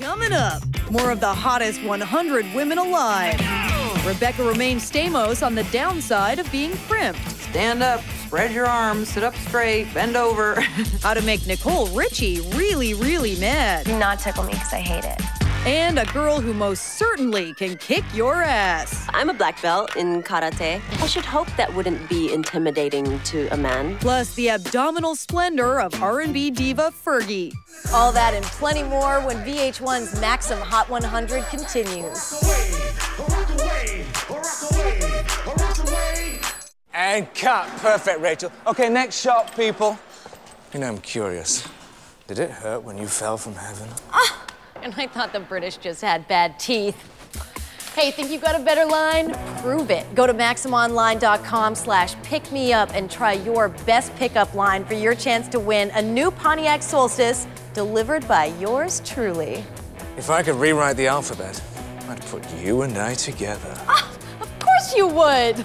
Coming up, more of the hottest 100 women alive. Rebecca Romijn Stamos on the downside of being crimped. Stand up, spread your arms, sit up straight, bend over. How to make Nicole Richie really, really mad. Do not tickle me because I hate it. And a girl who most certainly can kick your ass. I'm a black belt in karate. I should hope that wouldn't be intimidating to a man. Plus the abdominal splendor of R&B diva Fergie. All that and plenty more when VH1's Maxim Hot 100 continues. And cut. Perfect, Rachel. Okay, next shot, people. You know, I'm curious. Did it hurt when you fell from heaven? Ah, And I thought the British just had bad teeth. Hey, think you've got a better line? Prove it. Go to MaximOnline.com slash pick me up and try your best pickup line for your chance to win a new Pontiac Solstice delivered by yours truly. If I could rewrite the alphabet, I'd put you and I together. Ah, of course you would.